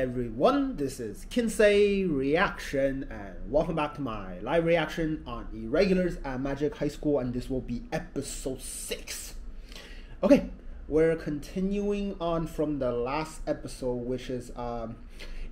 Everyone, this is KenSei Reaction and welcome back to my live reaction on Irregulars at Magic High School and this will be episode 6. Okay, we're continuing on from the last episode which is um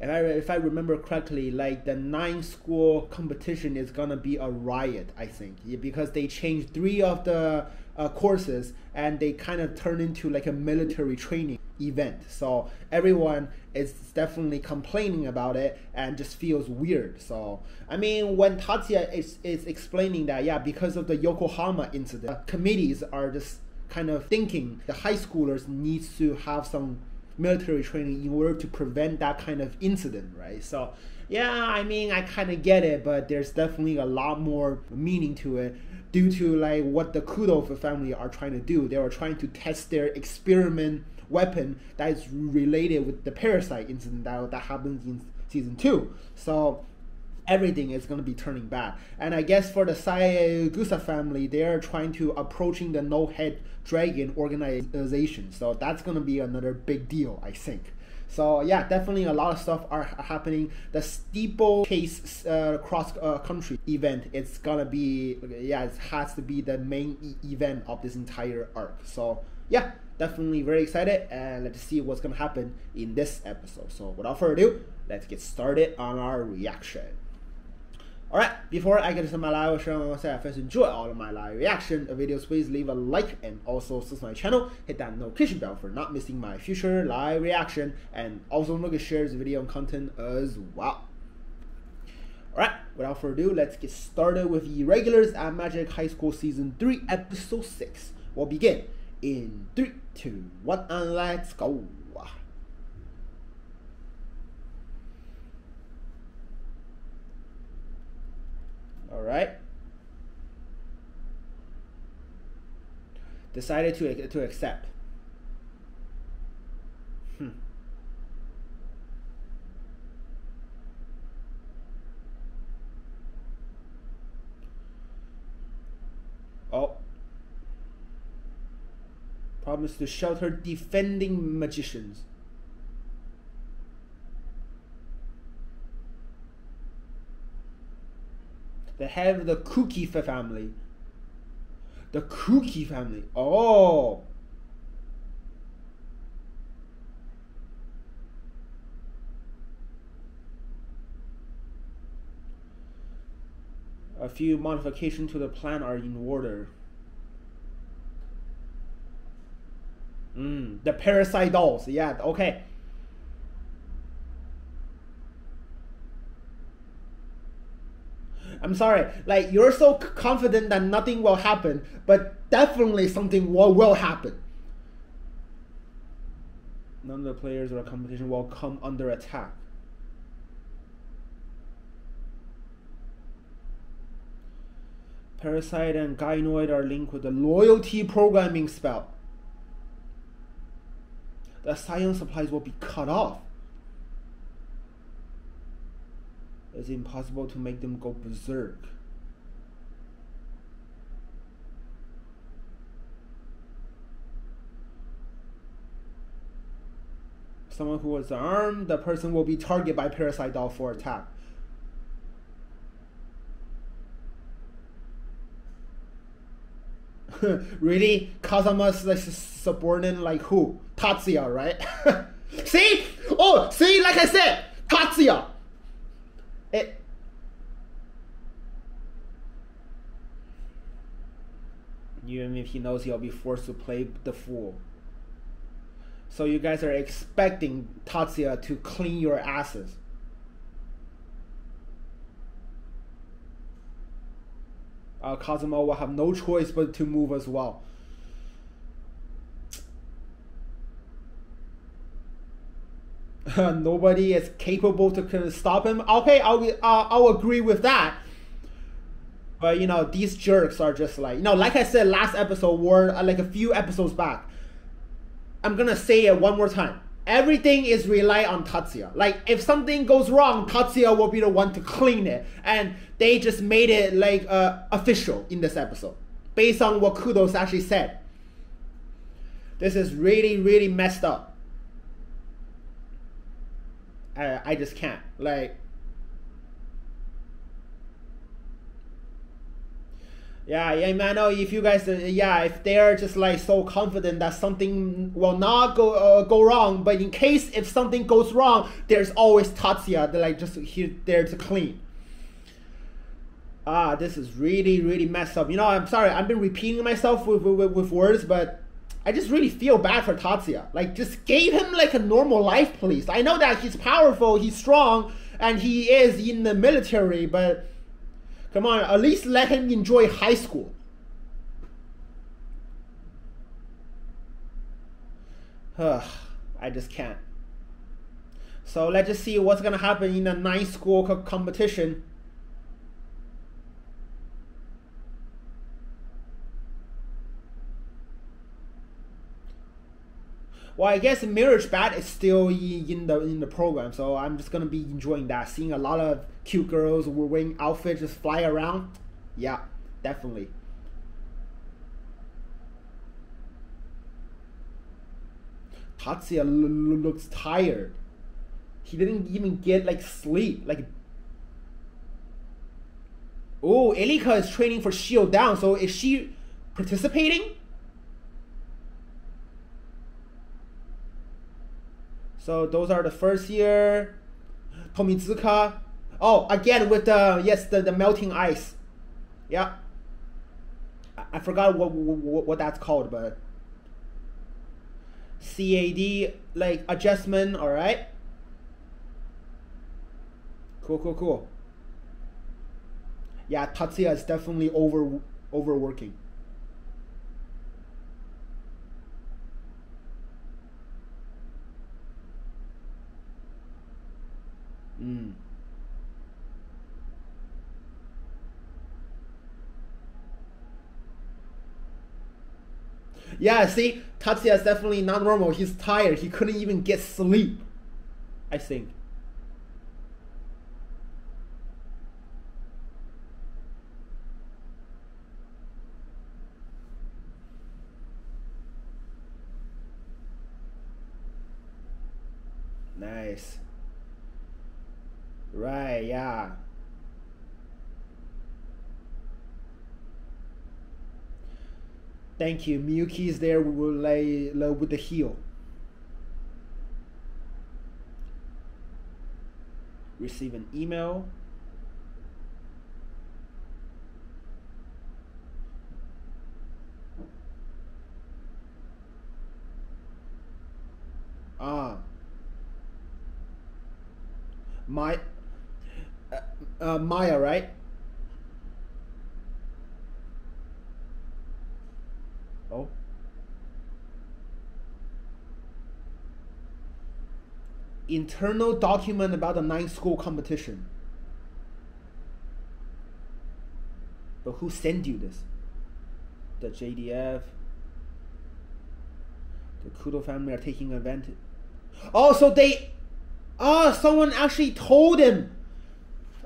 if I, if I remember correctly, like the nine school competition is gonna be a riot, I think, because they changed three of the uh, courses and they kind of turn into like a military training event. So everyone is definitely complaining about it and just feels weird. So I mean, when Tatsuya is is explaining that, yeah, because of the Yokohama incident, committees are just kind of thinking the high schoolers needs to have some military training in order to prevent that kind of incident, right? So yeah, I mean, I kind of get it, but there's definitely a lot more meaning to it due to like what the Kudo family are trying to do. They are trying to test their experiment weapon that is related with the parasite incident that, that happens in season two. So everything is going to be turning bad. And I guess for the Saegusa family, they're trying to approaching the no head dragon organization. So that's going to be another big deal, I think. So yeah, definitely a lot of stuff are happening. The steeplechase uh, cross uh, country event, it's gonna be yeah, it has to be the main e event of this entire arc. So yeah, definitely very excited and let's see what's gonna happen in this episode. So without further ado, let's get started on our reaction. Alright, before I get into my live show, I want to say I first enjoy all of my live reaction videos. Please leave a like and also subscribe to my channel. Hit that notification bell for not missing my future live reaction. And also to share this video and content as well. Alright, without further ado, let's get started with the regulars at Magic High School Season 3, Episode 6. We'll begin in three, two, one, and let's go. All right. Decided to to accept. Hmm. Oh. To shelter defending magicians. the head of the Kuki family. The Kuki family. Oh. A few modifications to the plan are in order. Mm, the parasite dolls. Yeah, okay. I'm sorry. Like you're so confident that nothing will happen, but definitely something will, will happen. None of the players or competition will come under attack. Parasite and Gynoid are linked with the loyalty programming spell. The science supplies will be cut off. it's impossible to make them go berserk. Someone who is armed, the person will be targeted by Parasite Doll for attack. really? Kazama's like subordinate like who? Tatsuya, right? see? Oh, see, like I said, Tatsuya. It even if he knows he'll be forced to play the fool. So you guys are expecting Tatsuya to clean your asses. Uh, Kazama will have no choice but to move as well. nobody is capable to stop him. Okay, I'll uh, I'll agree with that. But you know, these jerks are just like you know, like I said last episode, or uh, like a few episodes back. I'm gonna say it one more time. Everything is rely on Tatsuya. Like if something goes wrong, Tatsuya will be the one to clean it, and they just made it like uh, official in this episode, based on what Kudo's actually said. This is really really messed up. I, I just can't. Like, yeah, yeah, man. No, if you guys, yeah, if they're just like so confident that something will not go uh, go wrong, but in case if something goes wrong, there's always Tatsuya. They're like just here there to clean. Ah, this is really really messed up. You know, I'm sorry. I've been repeating myself with with, with words, but I just really feel bad for Tatsuya. Like, just gave him like a normal life, please. I know that he's powerful, he's strong, and he is in the military, but Come on, at least let him enjoy high school. Ugh, I just can't. So let's just see what's gonna happen in the ninth school co competition. Well, I guess Mirage Bat is still in the in the program, so I'm just gonna be enjoying that. Seeing a lot of cute girls wearing outfits just fly around. Yeah, definitely. Tatsuya looks tired. He didn't even get like sleep. Like, oh, Erika is training for Shield Down. So is she participating? So those are the first year. Tomitsuka. Oh, again with the yes the, the melting ice. Yeah. I, I forgot what, what what that's called, but CAD like adjustment. All right. Cool, cool, cool. Yeah, Tatsuya is definitely over overworking. Mm. Yeah, see, Tatsuya is definitely not normal. He's tired. He couldn't even get sleep. I think. Nice. Right, yeah. Thank you. Miyuki is there We will lay low with the heel. Receive an email. Ah. My uh, Maya, right? Oh. Internal document about the ninth school competition. But who sent you this? The JDF. The Kudo family are taking advantage. Oh, so they. Oh, someone actually told him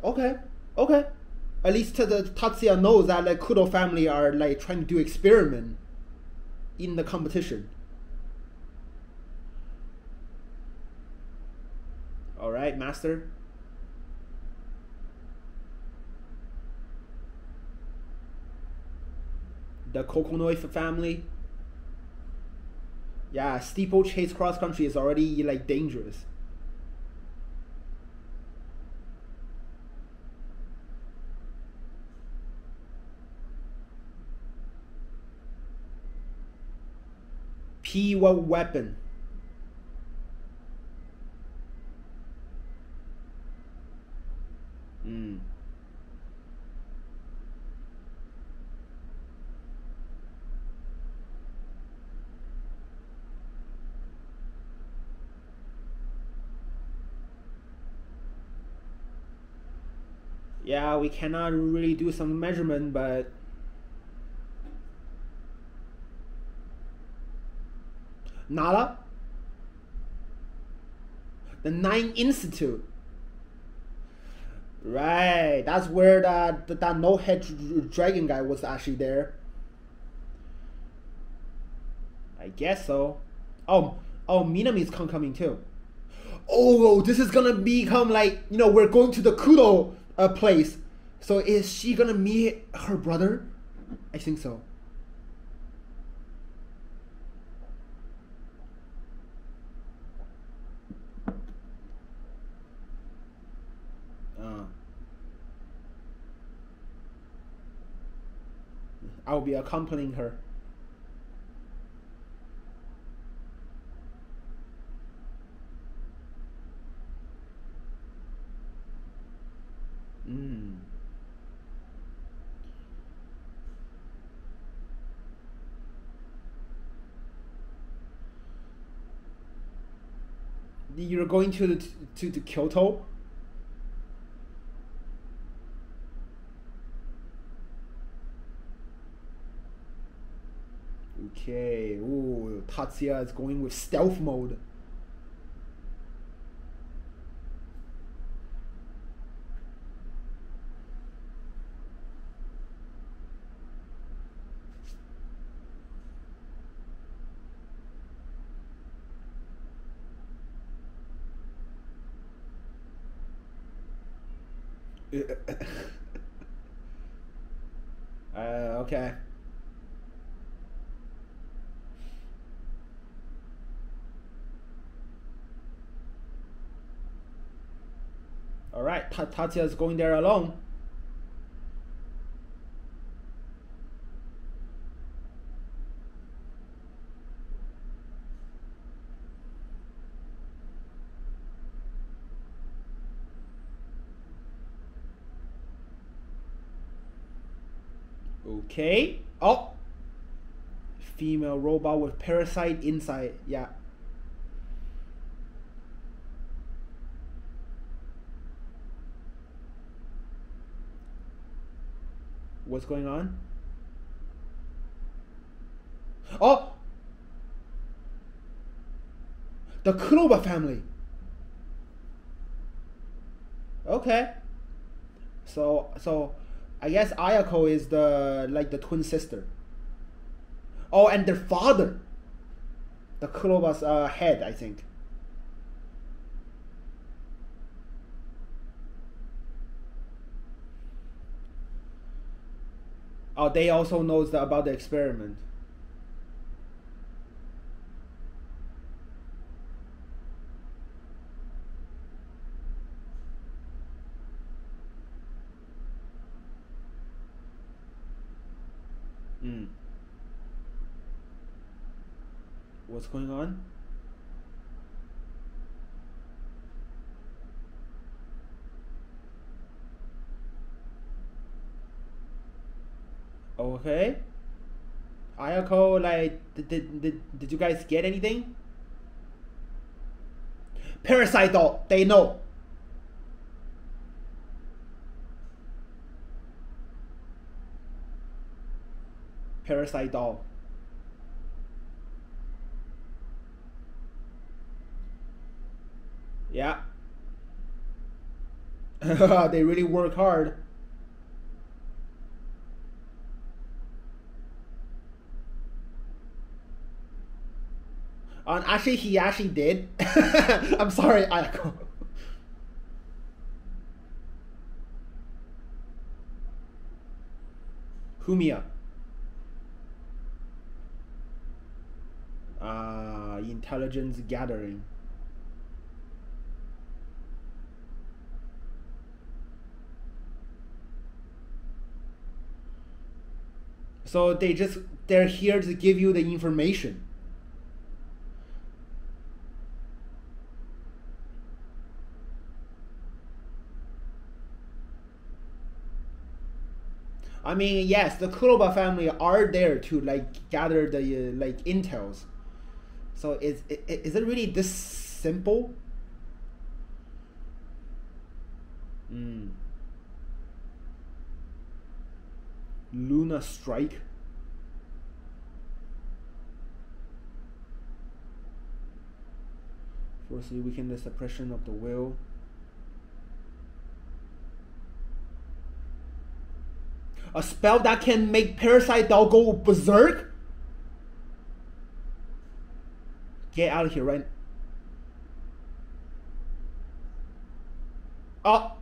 okay, okay. At least the Tatsuya knows that like Kudo family are like trying to do experiment in the competition. All right, master. The Kokonoi family. Yeah, steeplechase cross country is already like dangerous. What weapon? Mm. Yeah, we cannot really do some measurement, but Nara, the Nine Institute. Right, that's where that that, no head dragon guy was actually there. I guess so. Oh, oh, Minami's con coming too. oh, this is gonna become like you know we're going to the Kudo uh, place. So is she gonna meet her brother? I think so. Uh. I'll be accompanying her. Mm. You're going to to, to Kyoto? Okay. Ooh, Tatsuya is going with stealth mode. uh, okay. Tatsuya is going there alone. Okay. Oh. Female robot with parasite inside. Yeah. What's going on? Oh! The Kuroba family. Okay. So so I guess Ayako is the like the twin sister. Oh, and their father, the Kuroba's uh, head, I think. Oh, they also knows the, about the experiment. Mm. What's going on? Okay. Ayako, like, did, did, did, did you guys get anything? Parasite doll, they know. Parasite doll. Yeah. they really work hard. He actually did. I'm sorry, Ayako. Fumiya. Uh, intelligence gathering. So they just they're here to give you the information. I mean, yes, the Kuroba family are there to like gather the uh, like intels. So is is it really this simple? Mm. Luna Strike. Forcibly weaken the suppression of the will. A spell that can make Parasite Doll go berserk? Get out of here, right? Oh.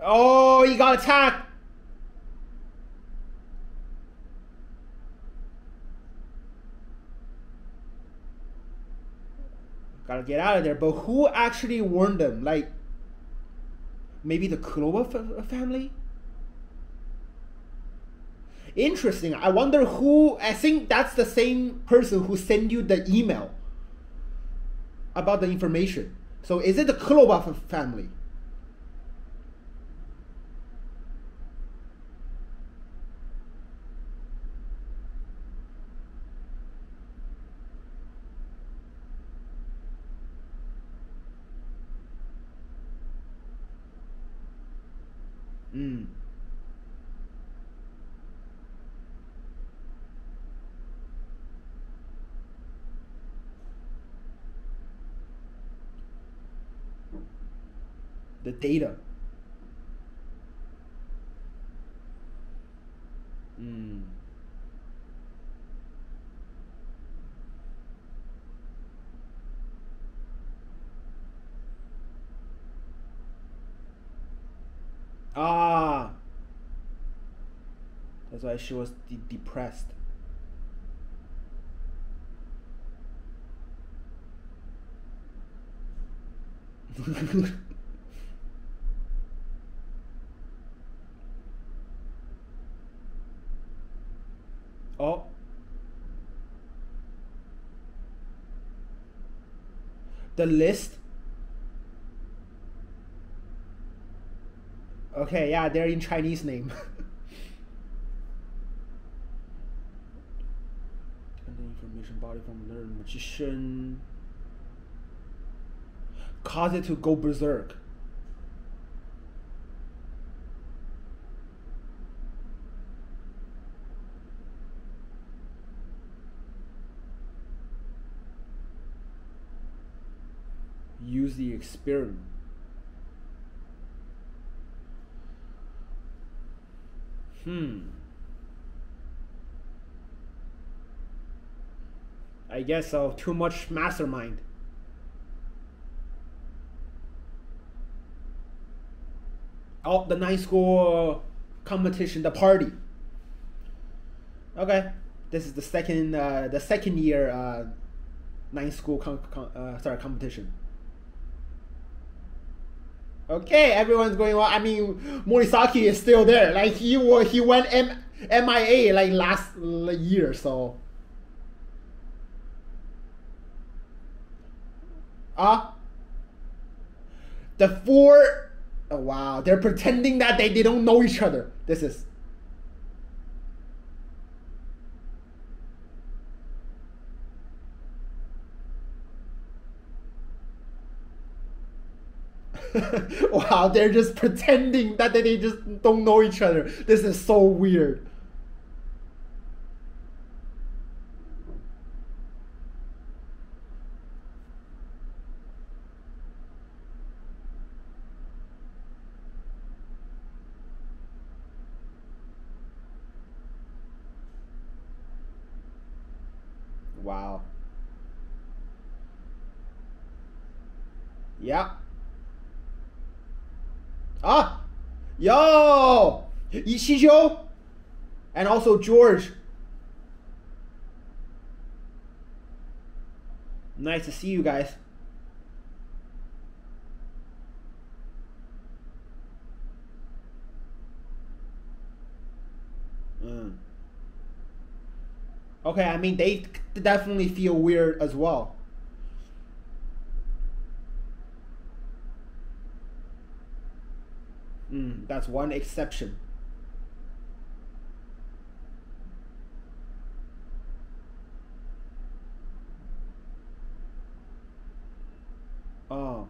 Oh, he got attacked. Gotta get out of there. But who actually warned them? Like, maybe the Kuroba uh, family? Interesting. I wonder who. I think that's the same person who sent you the email about the information. So is it the Kuroba family? Mm. The data. Mm. Ah. That's why she was de- depressed. oh. The list Okay, yeah, they're in Chinese name. and the information body from learned magician cause it to go berserk. Use the experiment. Hmm. I guess so. Too much mastermind. Oh, the night school competition, the party. Okay, this is the second, uh, the second year uh, night school uh, sorry competition. Okay, everyone's going well. I mean, Morisaki is still there. Like he he went M- MIA like last year, so. Ah. Uh, the four. Oh wow, they're pretending that they, they don't know each other. This is wow, they're just pretending that they just don't know each other. This is so weird. Wow. Yeah. Ah, yo, Ichijo, and also George. Nice to see you guys. Mm. Okay, I mean they definitely feel weird as well. Mm, that's one exception. Oh.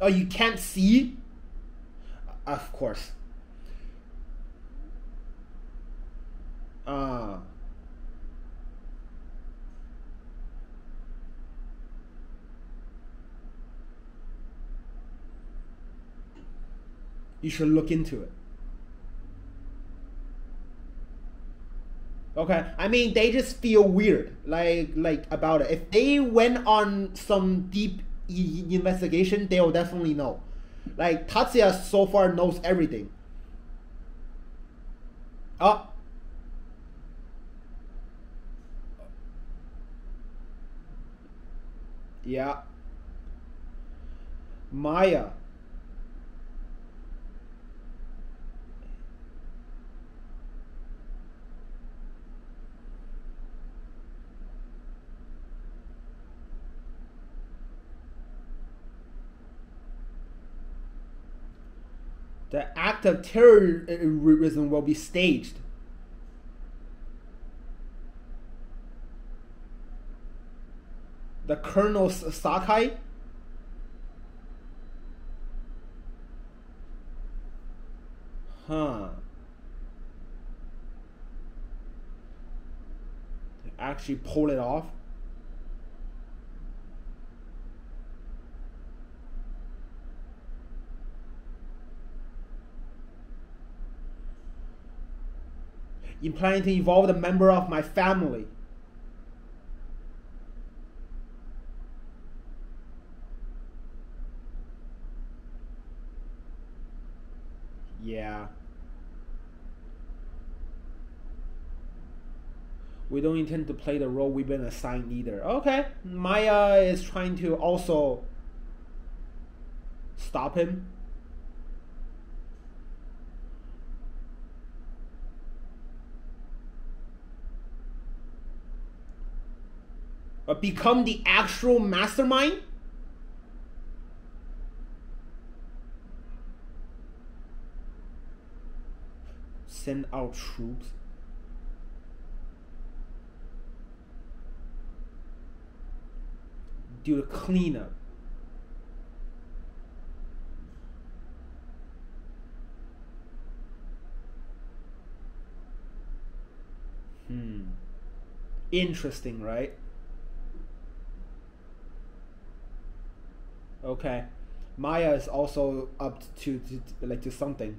Oh, you can't see? Of course. Ah. Uh. You should look into it. Okay, I mean they just feel weird, like like about it. If they went on some deep e- investigation, they will definitely know. Like Tatsuya so far knows everything. Oh. Yeah. Maya. The act of terrorism will be staged. The Colonel Sakai. Huh. Actually pull it off. You planning to involve a member of my family. Yeah. We don't intend to play the role we've been assigned either. Okay. Maya is trying to also stop him. But become the actual mastermind? Send out troops. Do a cleanup. Hmm. Interesting, right? Okay. Maya is also up to, to, like to something.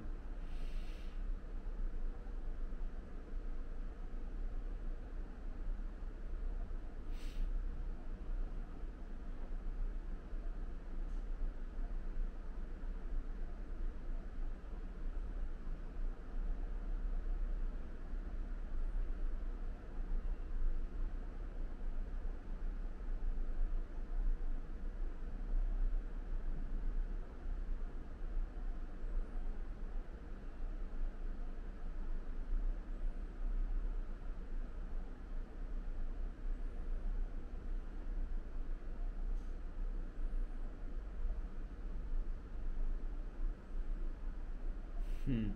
Hmm.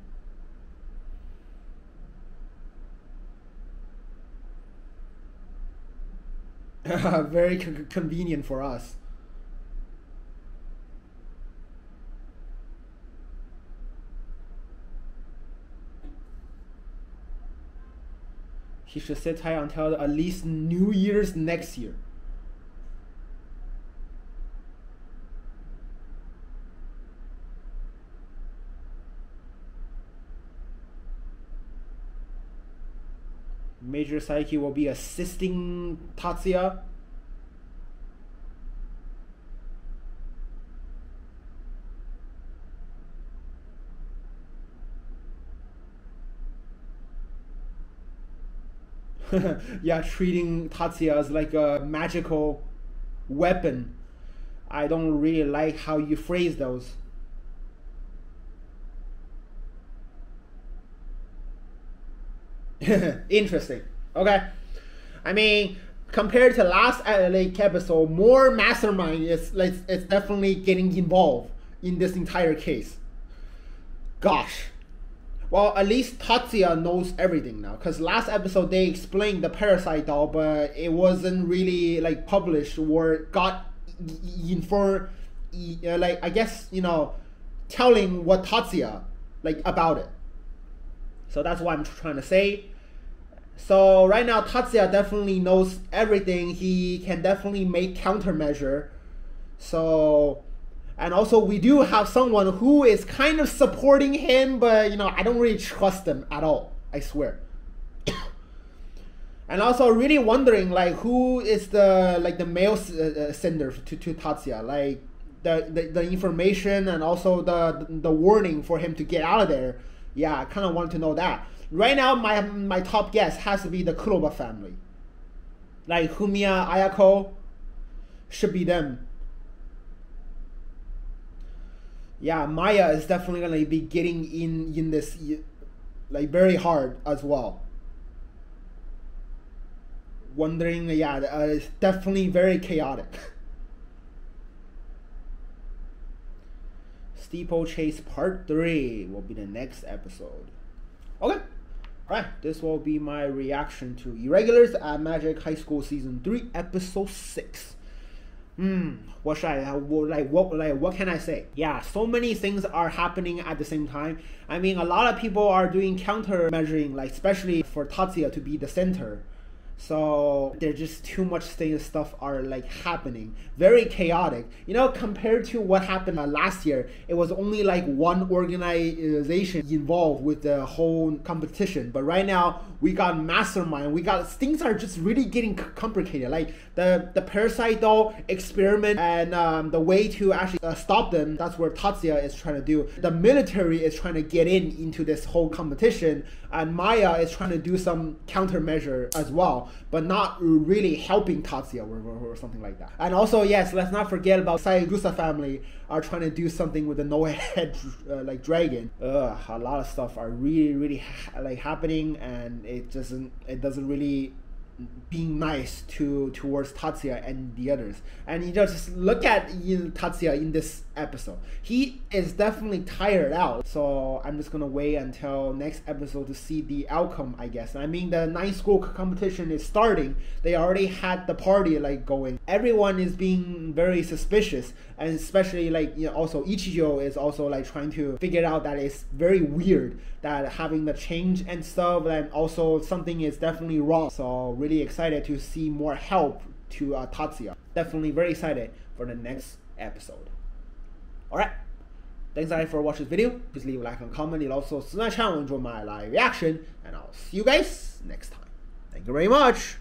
Very convenient for us. He should sit tight until at least New Year's next year. Major Saiki will be assisting Tatsuya. yeah, treating Tatsuya as like a magical weapon. I don't really like how you phrase those. Interesting. Okay. I mean, compared to last like episode, more mastermind is like it's definitely getting involved in this entire case. Gosh. Well, at least Tatsuya knows everything now. Cause last episode they explained the parasite doll, but it wasn't really like published or got in for, uh, like I guess you know, telling what Tatsuya like about it. So that's what I'm trying to say. So right now Tatsuya definitely knows everything. He can definitely make countermeasure. So and also we do have someone who is kind of supporting him, but you know, I don't really trust him at all. I swear. and also really wondering like who is the like the mail uh, sender to to Tatsuya, like the, the the information and also the the warning for him to get out of there. Yeah, I kind of want to know that. Right now, my my top guess has to be the Kuroba family. Like Fumiya, Ayako, should be them. Yeah, Maya is definitely gonna be getting in in this like very hard as well. Wondering, yeah, uh, it's definitely very chaotic. Steeplechase Part 3 will be the next episode. Okay. Alright, this will be my reaction to Irregulars at Magic High School Season 3, Episode 6. Hmm, what should I like? What like what can I say? Yeah, so many things are happening at the same time. I mean, a lot of people are doing counter measuring, like especially for Tatsuya to be the center. So there's just too much things stuff are like happening, very chaotic. You know, compared to what happened last year, it was only like one organization involved with the whole competition. But right now we got mastermind. We got things are just really getting complicated. Like the the parasite doll experiment and um, the way to actually uh, stop them. That's where Tatsuya is trying to do. The military is trying to get in into this whole competition, and Maya is trying to do some countermeasure as well but not really helping Tatsuya or, or, or, something like that. And also, yes, let's not forget about Saegusa family are trying to do something with the no head uh, like dragon. Ugh, a lot of stuff are really, really ha- like happening, and it doesn't it doesn't really being nice to towards Tatsuya and the others. And you just look at you Tatsuya in this episode. He is definitely tired out. So I'm just gonna wait until next episode to see the outcome, I guess. I mean the ninth school competition is starting. They already had the party like going. Everyone is being very suspicious and especially like you know also Ichijo is also like trying to figure out that it's very weird that having the change and stuff and also something is definitely wrong. So really excited to see more help to uh, Tatsuya. Definitely very excited for the next episode. Alright. Thanks guys for watching this video. Please leave a like and comment. You'll also subscribe my channel enjoy my live reaction. And I'll see you guys next time. Thank you very much.